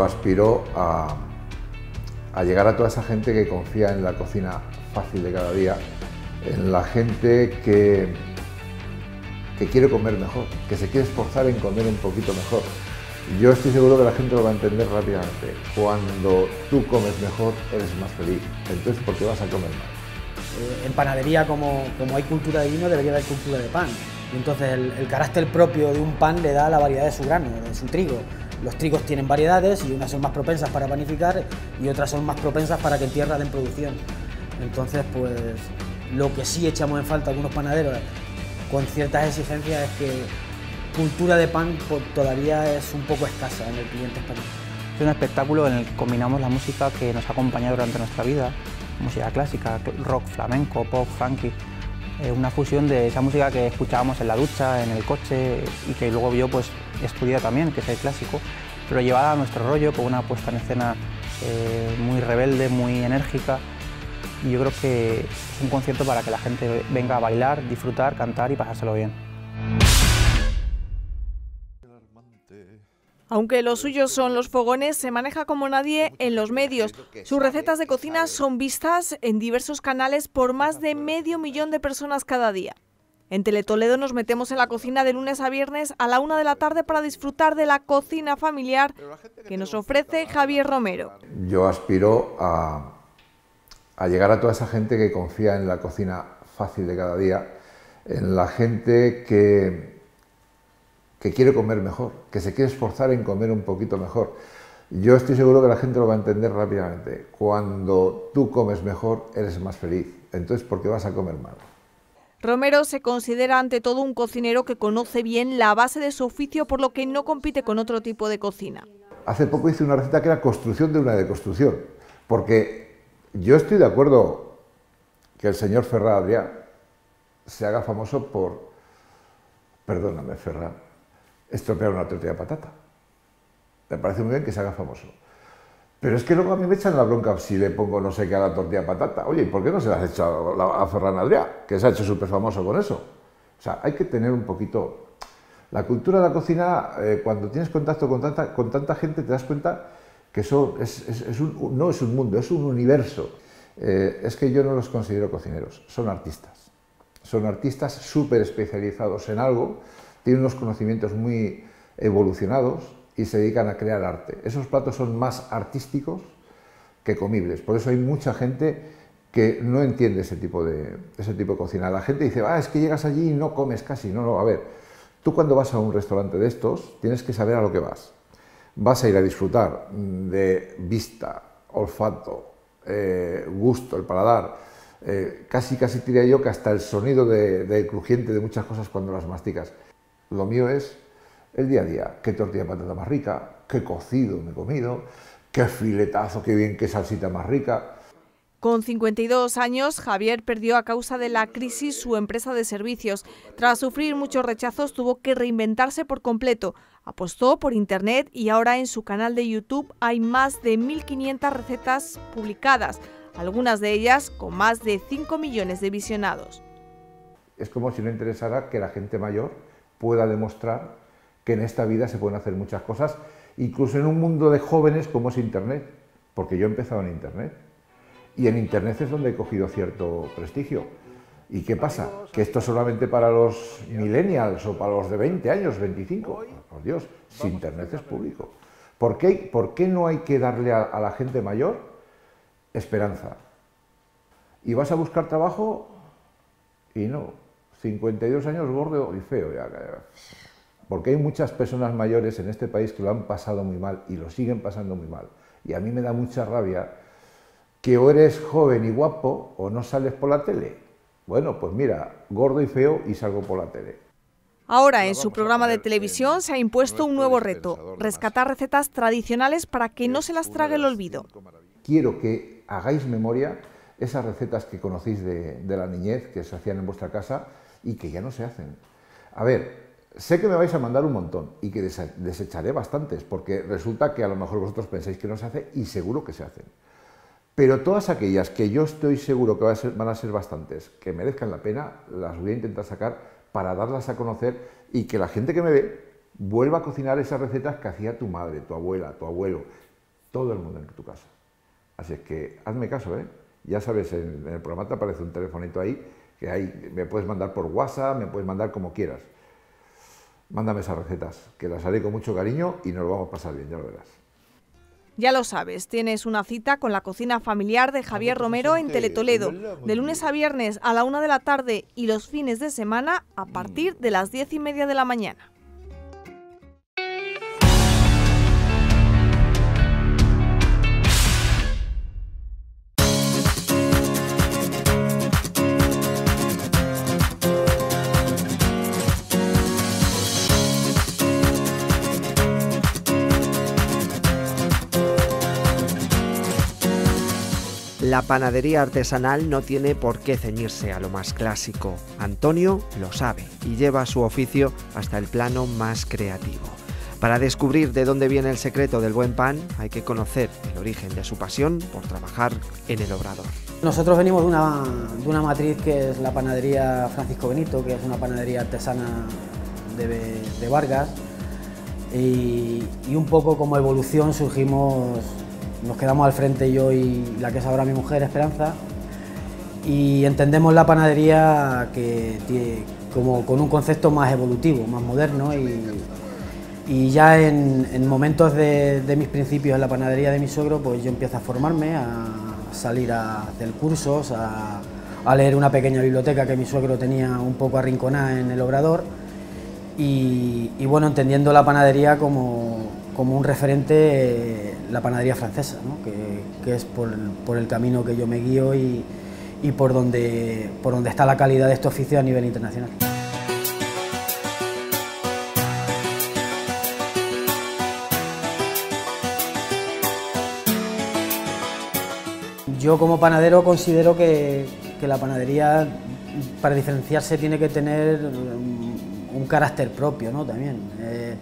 Yo aspiro a, a llegar a toda esa gente que confía en la cocina fácil de cada día, en la gente que, que quiere comer mejor, que se quiere esforzar en comer un poquito mejor. Yo estoy seguro que la gente lo va a entender rápidamente. Cuando tú comes mejor, eres más feliz. Entonces, ¿por qué vas a comer más? Eh, en panadería, como, como hay cultura de vino, debería haber cultura de pan. Y entonces el, el carácter propio de un pan le da la variedad de su grano, de su trigo. Los trigos tienen variedades y unas son más propensas para panificar y otras son más propensas para que en tierra den producción. Entonces, pues lo que sí echamos en falta algunos panaderos con ciertas exigencias es que cultura de pan todavía es un poco escasa en el cliente español. Es un espectáculo en el que combinamos la música que nos ha acompañado durante nuestra vida, música clásica, rock, flamenco, pop, funky, eh, una fusión de esa música que escuchábamos en la ducha, en el coche y que luego yo pues estudié también, que es el clásico, pero llevada a nuestro rollo con una puesta en escena eh, muy rebelde, muy enérgica y yo creo que es un concierto para que la gente venga a bailar, disfrutar, cantar y pasárselo bien. Aunque los suyos son los fogones, se maneja como nadie en los medios. Sus recetas de cocina son vistas en diversos canales por más de medio millón de personas cada día. En Teletoledo nos metemos en la cocina de lunes a viernes a la una de la tarde para disfrutar de la cocina familiar que nos ofrece Javier Romero. Yo aspiro a, a llegar a toda esa gente que confía en la cocina fácil de cada día, en la gente que, que quiere comer mejor, que se quiere esforzar en comer un poquito mejor. Yo estoy seguro que la gente lo va a entender rápidamente. Cuando tú comes mejor, eres más feliz. Entonces, ¿por qué vas a comer mal? Romero se considera ante todo un cocinero que conoce bien la base de su oficio, por lo que no compite con otro tipo de cocina. Hace poco hice una receta que era construcción de una deconstrucción, porque yo estoy de acuerdo que el señor Ferran Adrià se haga famoso por, perdóname Ferran, estropear una tortilla de patata. Me parece muy bien que se haga famoso. Pero es que luego a mí me echan la bronca si le pongo no sé qué a la tortilla de patata. Oye, ¿y por qué no se la has hecho a Ferran Adrià, que se ha hecho súper famoso con eso? O sea, hay que tener un poquito... La cultura de la cocina, eh, cuando tienes contacto con tanta, con tanta gente, te das cuenta que eso es, no es un mundo, es un universo. Eh, es que yo no los considero cocineros, son artistas. Son artistas súper especializados en algo, tienen unos conocimientos muy evolucionados, y se dedican a crear arte. Esos platos son más artísticos que comibles, por eso hay mucha gente que no entiende ese tipo de, ese tipo de cocina. La gente dice, ah, es que llegas allí y no comes casi. No, no, a ver, tú cuando vas a un restaurante de estos tienes que saber a lo que vas. Vas a ir a disfrutar de vista, olfato, eh, gusto, el paladar, eh, casi casi diría yo que hasta el sonido del de crujiente de muchas cosas cuando las masticas. Lo mío es el día a día. Qué tortilla de patata más rica, qué cocido me he comido, qué filetazo, qué bien, qué salsita más rica. Con 52 años, Javier perdió a causa de la crisis su empresa de servicios. Tras sufrir muchos rechazos, tuvo que reinventarse por completo. Apostó por Internet y ahora en su canal de YouTube hay más de 1.500 recetas publicadas, algunas de ellas con más de 5 millones de visionados. Es como si no interesara que la gente mayor pueda demostrar que en esta vida se pueden hacer muchas cosas, incluso en un mundo de jóvenes como es Internet, porque yo he empezado en Internet. Y en Internet es donde he cogido cierto prestigio. ¿Y qué pasa? ¿Que esto es solamente para los millennials o para los de 20 años, 25? Por Dios, si Internet es público. ¿Por qué, ¿Por qué no hay que darle a, a, la gente mayor esperanza? ¿Y vas a buscar trabajo? Y no. 52 años gordo y feo. Ya. Porque hay muchas personas mayores en este país que lo han pasado muy mal y lo siguen pasando muy mal. Y a mí me da mucha rabia que o eres joven y guapo o no sales por la tele. Bueno, pues mira, gordo y feo y salgo por la tele. Ahora, en su programa de televisión se ha impuesto un nuevo reto, rescatar recetas tradicionales para que no se las trague el olvido. Quiero que hagáis memoria esas recetas que conocéis de, de la niñez, que se hacían en vuestra casa y que ya no se hacen. A ver, sé que me vais a mandar un montón y que desecharé bastantes, porque resulta que a lo mejor vosotros pensáis que no se hace y seguro que se hacen. Pero todas aquellas que yo estoy seguro que van a, ser, bastantes, que merezcan la pena, las voy a intentar sacar para darlas a conocer y que la gente que me ve vuelva a cocinar esas recetas que hacía tu madre, tu abuela, tu abuelo, todo el mundo en tu casa. Así es que hazme caso, ¿eh? Ya sabes, en, el programa te aparece un telefonito ahí, que ahí me puedes mandar por WhatsApp, me puedes mandar como quieras. Mándame esas recetas, que las haré con mucho cariño y nos lo vamos a pasar bien, ya lo verás. Ya lo sabes, tienes una cita con la cocina familiar de Javier Romero en Teletoledo, de lunes a viernes a la una de la tarde y los fines de semana a partir de las diez y media de la mañana. La panadería artesanal no tiene por qué ceñirse a lo más clásico. Antonio lo sabe y lleva su oficio hasta el plano más creativo. Para descubrir de dónde viene el secreto del buen pan, hay que conocer el origen de su pasión por trabajar en el obrador. Nosotros venimos de una, matriz que es la panadería Francisco Benito, que es una panadería artesana de, Vargas, y, un poco como evolución surgimos nos quedamos al frente yo y la que es ahora mi mujer, Esperanza, y entendemos la panadería que como con un concepto más evolutivo, más moderno y, ya en, momentos de, mis principios en la panadería de mi suegro, pues yo empiezo a formarme, a salir a hacer cursos, a, leer una pequeña biblioteca que mi suegro tenía un poco arrinconada en el obrador y, y bueno, entendiendo la panadería como, como un referente eh, la panadería francesa, que, es por, el camino que yo me guío y, por, donde, por donde está la calidad de este oficio a nivel internacional. Yo como panadero considero que, la panadería para diferenciarse tiene que tener un, carácter propio ¿no? también. Eh,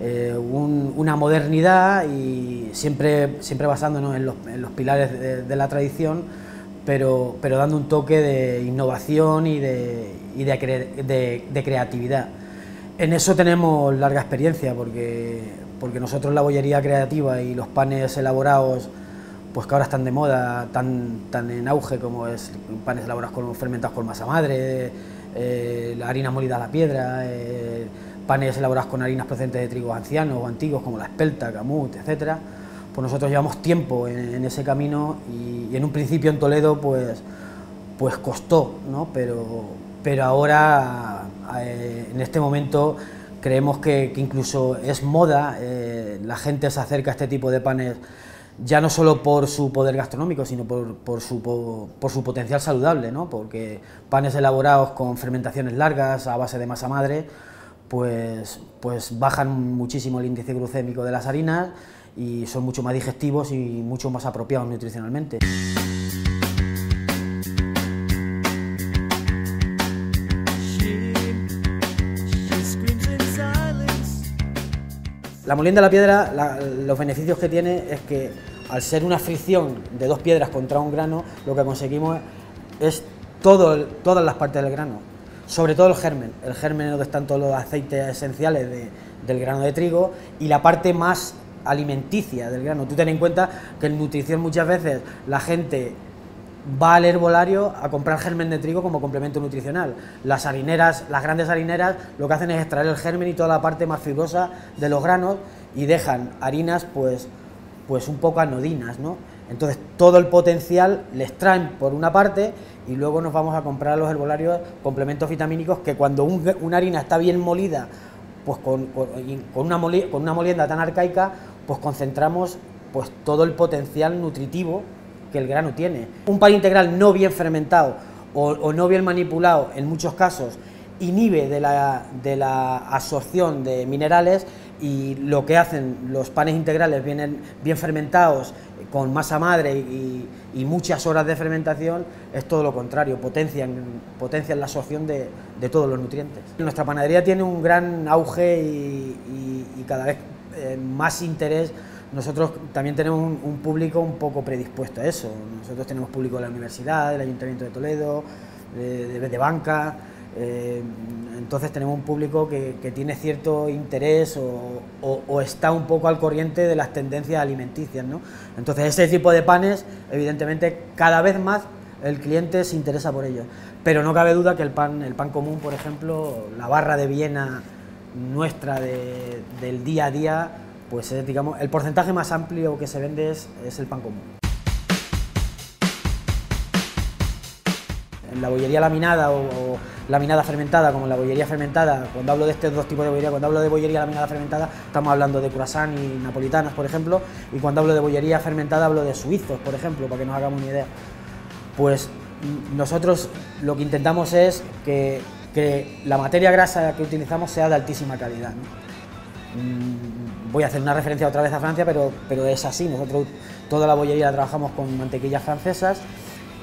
eh, una modernidad y siempre, siempre basándonos en los, pilares de, la tradición, pero, pero, dando un toque de innovación y, de, y de, creatividad. En eso tenemos larga experiencia porque, porque nosotros la bollería creativa y los panes elaborados pues que ahora están de moda, tan, tan en auge como es panes elaborados con fermentados con masa madre, eh, la harina molida a la piedra, eh, panes elaborados con harinas procedentes de trigos ancianos o antiguos como la espelta, camut, etcétera, pues nosotros llevamos tiempo en, ese camino y, en un principio en Toledo pues, pues costó, ¿no? pero, pero ahora eh, en este momento creemos que, incluso es moda, eh, la gente se acerca a este tipo de panes ya no solo por su poder gastronómico, sino por, por, su, por, su, potencial saludable, ¿no? porque panes elaborados con fermentaciones largas a base de masa madre, pues, pues bajan muchísimo el índice glucémico de las harinas y son mucho más digestivos y mucho más apropiados nutricionalmente. La molienda de la piedra, los beneficios que tiene es que al ser una fricción de dos piedras contra un grano, lo que conseguimos es todas las partes del grano sobre todo el germen, el germen donde están todos los aceites esenciales del grano de trigo y la parte más alimenticia del grano. Tú ten en cuenta que en nutrición muchas veces la gente va al herbolario a comprar germen de trigo como complemento nutricional. Las harineras, las grandes harineras, lo que hacen es extraer el germen y toda la parte más fibrosa de los granos y dejan harinas pues, pues un poco anodinas, ¿no? Entonces todo el potencial les traen por una parte y luego nos vamos a comprar a los herbolarios complementos vitamínicos que cuando una harina está bien molida, pues con, una molienda tan arcaica, pues concentramos pues todo el potencial nutritivo que el grano tiene. Un pan integral no bien fermentado o, no bien manipulado, en muchos casos, inhibe de la, de la absorción de minerales y lo que hacen los panes integrales vienen bien fermentados con masa madre y, muchas horas de fermentación es todo lo contrario, potencian, potencian la absorción de, todos los nutrientes. Nuestra panadería tiene un gran auge y, cada vez eh, más interés. Nosotros también tenemos un, público un poco predispuesto a eso. Nosotros tenemos público de la universidad, del Ayuntamiento de Toledo, de, de banca. Eh, entonces tenemos un público que, tiene cierto interés o, está un poco al corriente de las tendencias alimenticias. ¿no? Entonces ese tipo de panes, evidentemente, cada vez más el cliente se interesa por ellos. Pero no cabe duda que el pan, el pan común, por ejemplo, la barra de Viena nuestra del día a día, pues es, digamos, el porcentaje más amplio que se vende es, el pan común. La bollería laminada o, laminada fermentada, como la bollería fermentada, cuando hablo de estos dos tipos de bollería, cuando hablo de bollería laminada fermentada, estamos hablando de croissant y napolitanas, por ejemplo, y cuando hablo de bollería fermentada hablo de suizos, por ejemplo, para que nos hagamos una idea. Pues nosotros lo que intentamos es que, la materia grasa que utilizamos sea de altísima calidad. Mm, voy a hacer una referencia otra vez a Francia, pero, pero es así. Nosotros toda la bollería la trabajamos con mantequillas francesas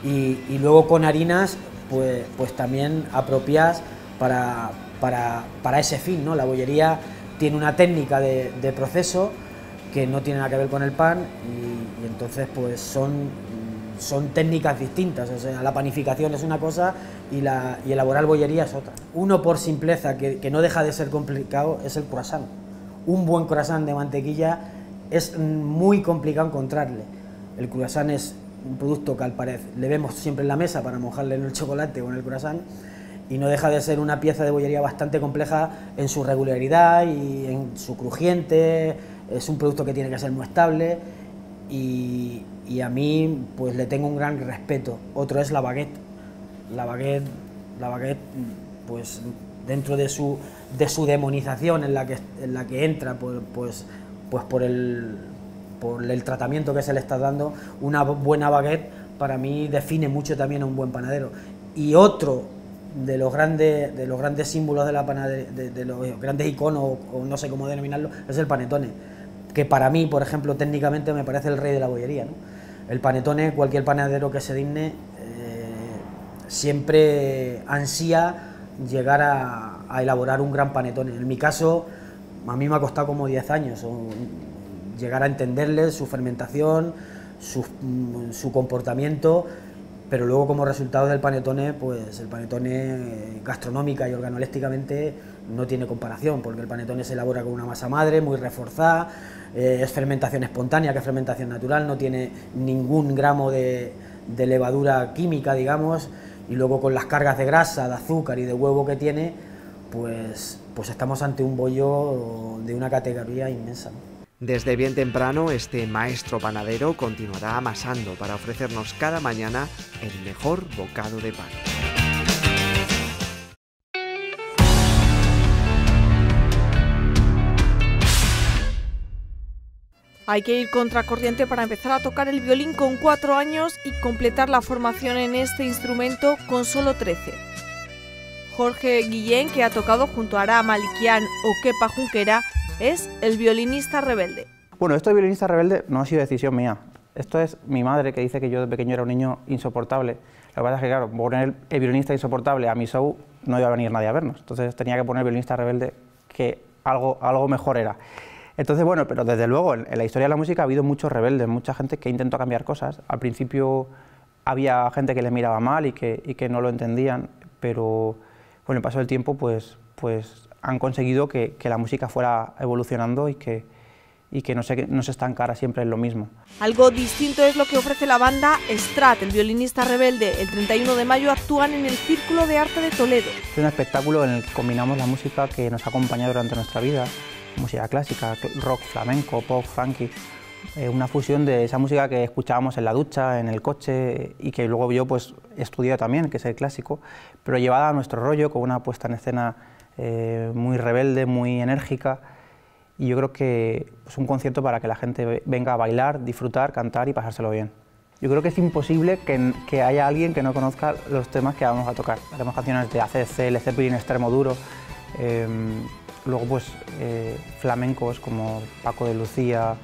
y, luego con harinas pues, pues también apropiadas para, para, ese fin. ¿no? La bollería tiene una técnica de, proceso que no tiene nada que ver con el pan y, entonces pues son son técnicas distintas, la panificación es una cosa y, la, y elaborar bollería es otra. Uno por simpleza, que, no deja de ser complicado, es el croissant. Un buen croissant de mantequilla es muy complicado encontrarle. El croissant es un producto que al parecer le vemos siempre en la mesa para mojarle en el chocolate o en el croissant y no deja de ser una pieza de bollería bastante compleja en su regularidad y en su crujiente, es un producto que tiene que ser muy estable y, y a mí pues le tengo un gran respeto. Otro es la baguette. La baguette, la baguette pues dentro de su, de su demonización en la que, en la que entra pues, pues por, el, por el tratamiento que se le está dando, una buena baguette para mí define mucho también a un buen panadero. Y otro de los grandes, de los grandes símbolos de la panadería, de, los grandes iconos, o no sé cómo denominarlo, es el panetone, que para mí, por ejemplo, técnicamente me parece el rey de la bollería. ¿no? el panetone, cualquier panadero que se digne, eh, siempre ansía llegar a, elaborar un gran panetone. En mi caso, a mí me ha costado como 10 años llegar a entenderle su fermentación, su, comportamiento, pero luego como resultado del panetone, pues el panetone gastronómica y organolépticamente no tiene comparación, porque el panetone se elabora con una masa madre muy reforzada, eh, es fermentación espontánea, que es fermentación natural, no tiene ningún gramo de, levadura química, digamos, y luego con las cargas de grasa, de azúcar y de huevo que tiene, pues, pues estamos ante un bollo de una categoría inmensa. Desde bien temprano, este maestro panadero continuará amasando para ofrecernos cada mañana el mejor bocado de pan. Hay que ir contracorriente para empezar a tocar el violín con cuatro años y completar la formación en este instrumento con solo 13. Jorge Guillén, que ha tocado junto a Ara Malikian o Kepa Junquera, es el violinista rebelde. Bueno, esto de violinista rebelde no ha sido decisión mía. Esto es mi madre que dice que yo de pequeño era un niño insoportable. Lo que pasa es que, claro, poner el violinista insoportable a mi show no iba a venir nadie a vernos. Entonces tenía que poner violinista rebelde que algo, algo mejor era. Entonces, bueno, pero desde luego en, la historia de la música ha habido muchos rebeldes, mucha gente que intentó cambiar cosas. Al principio había gente que les miraba mal y que, y que no lo entendían, pero con el paso del tiempo pues, pues han conseguido que, que la música fuera evolucionando y que, y que no se, no se estancara siempre en lo mismo. Algo distinto es lo que ofrece la banda Strat, el violinista rebelde. El 31 de mayo actúan en el Círculo de Arte de Toledo. Es un espectáculo en el que combinamos la música que nos ha acompañado durante nuestra vida música clásica, rock, flamenco, pop, funky, eh, una fusión de esa música que escuchábamos en la ducha, en el coche y que luego yo pues estudié también, que es el clásico, pero llevada a nuestro rollo con una puesta en escena eh, muy rebelde, muy enérgica y yo creo que es un concierto para que la gente venga a bailar, disfrutar, cantar y pasárselo bien. Yo creo que es imposible que, que haya alguien que no conozca los temas que vamos a tocar. Haremos canciones de ACC, Led Zeppelin, Extremo Duro, em, Luego pues eh, flamencos como Paco de Lucía,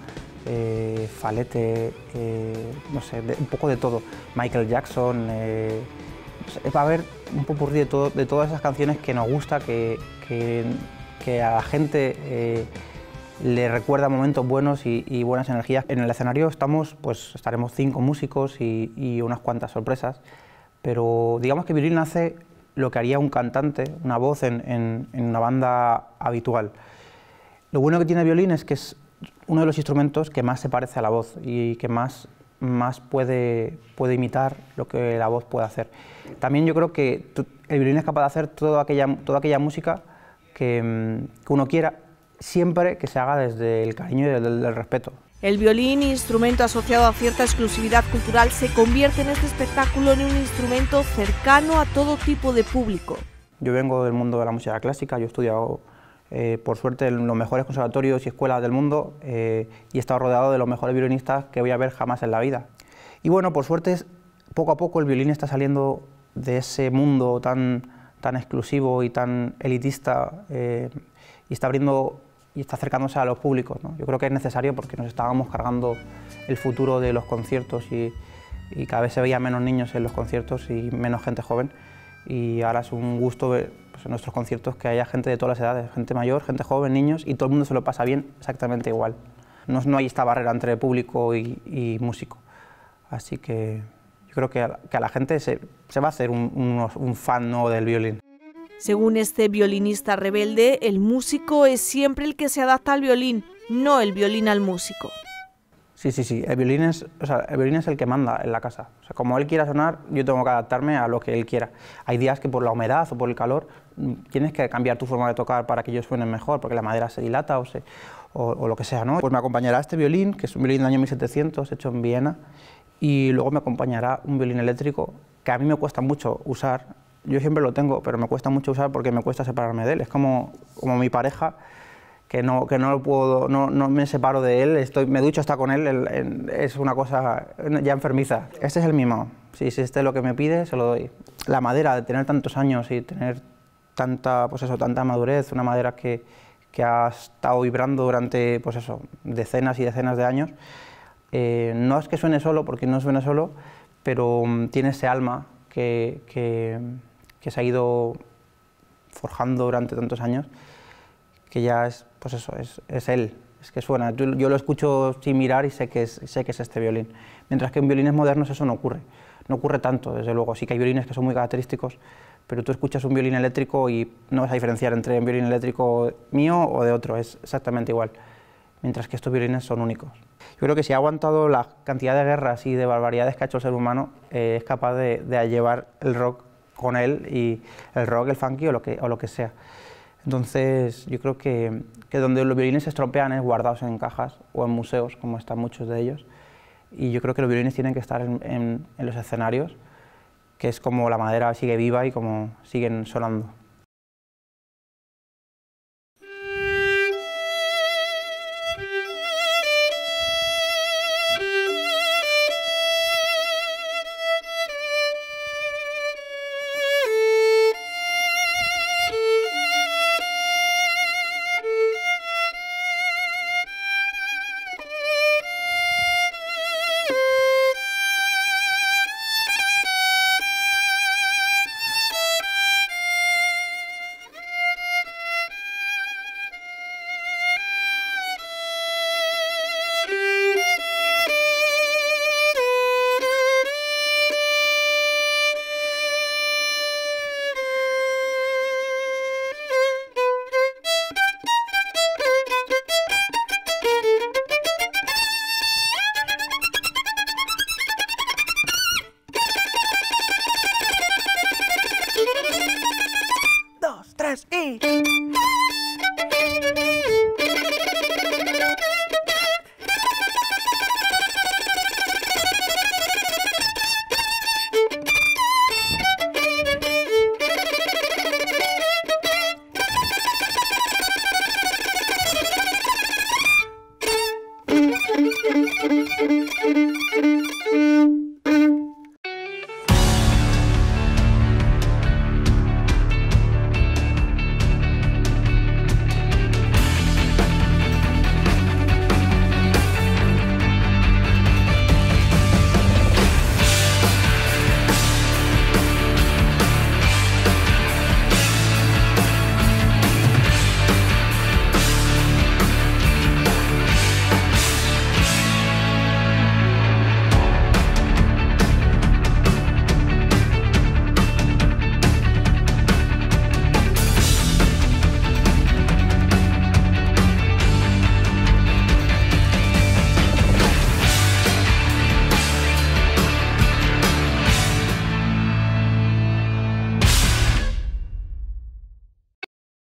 eh, Falete, eh, no sé, un poco de todo. Michael Jackson, va a haber un popurrí de, de todas esas canciones que nos gusta, que, a la gente le recuerda momentos buenos y, buenas energías. En el escenario estamos, pues estaremos cinco músicos y, unas cuantas sorpresas, pero digamos que Viril nace lo que haría un cantante, una voz en, una banda habitual. Lo bueno que tiene el violín es que es uno de los instrumentos que más se parece a la voz y que más, más puede, puede imitar lo que la voz puede hacer. También yo creo que el violín es capaz de hacer toda aquella, toda aquella música que, mm, que uno quiera, siempre que se haga desde el cariño y desde el respeto. El violín, instrumento asociado a cierta exclusividad cultural, se convierte en este espectáculo en un instrumento cercano a todo tipo de público. Yo vengo del mundo de la música clásica, yo he estudiado eh, por suerte en los mejores conservatorios y escuelas del mundo eh, y he estado rodeado de los mejores violinistas que voy a ver jamás en la vida. Y bueno, por suerte poco a poco el violín está saliendo de ese mundo tan, tan exclusivo y tan elitista eh, y está abriendo y está acercándose a los públicos. Yo creo que es necesario porque nos estábamos cargando el futuro de los conciertos y, cada vez se veía menos niños en los conciertos y menos gente joven. Y ahora es un gusto ver pues, en nuestros conciertos que haya gente de todas las edades, gente mayor, gente joven, niños, y todo el mundo se lo pasa bien exactamente igual. No, no hay esta barrera entre público y, músico. Así que yo creo que a, la gente se, va a hacer un, un fan nuevo del violín. Según este violinista rebelde, el músico es siempre el que se adapta al violín, no el violín al músico. Sí, sí, sí. El violín es, el, violín es el que manda en la casa. O sea, como él quiera sonar, yo tengo que adaptarme a lo que él quiera. Hay días que por la humedad o por el calor mm, tienes que cambiar tu forma de tocar para que ellos suenen mejor, porque la madera se dilata o, se, o, lo que sea, ¿no? Pues me acompañará este violín, que es un violín del año 1700, hecho en Viena, y luego me acompañará un violín eléctrico que a mí me cuesta mucho usar yo siempre lo tengo, pero me cuesta mucho usar porque me cuesta separarme de él. Es como, como mi pareja, que no, que no puedo, no, no me separo de él, estoy, me ducho hasta con él, es una cosa ya enfermiza. Este es el mismo, si este es lo que me pide, se lo doy. La madera, de tener tantos años y tener tanta, pues eso, tanta madurez, una madera que, que ha estado vibrando durante pues eso, decenas y decenas de años, eh, no es que suene solo, porque no suene solo, pero mm, tiene ese alma que, que que se ha ido forjando durante tantos años, que ya es, pues eso, es, es él, es que suena. Yo, lo escucho sin mirar y sé que, es, sé que es este violín. Mientras que en violines modernos eso no ocurre, no ocurre tanto, desde luego. Sí que hay violines que son muy característicos, pero tú escuchas un violín eléctrico y no vas a diferenciar entre un violín eléctrico mío o de otro, es exactamente igual. Mientras que estos violines son únicos. Yo creo que si ha aguantado la cantidad de guerras y de barbaridades que ha hecho el ser humano, eh, es capaz de, de llevar el rock con él y el rock, el funky o lo que, o lo que sea. Entonces yo creo que, que, donde los violines se estropean es guardados en cajas o en museos, como están muchos de ellos. Y yo creo que los violines tienen que estar en, en los escenarios, que es como la madera sigue viva y como siguen sonando. horas, eh.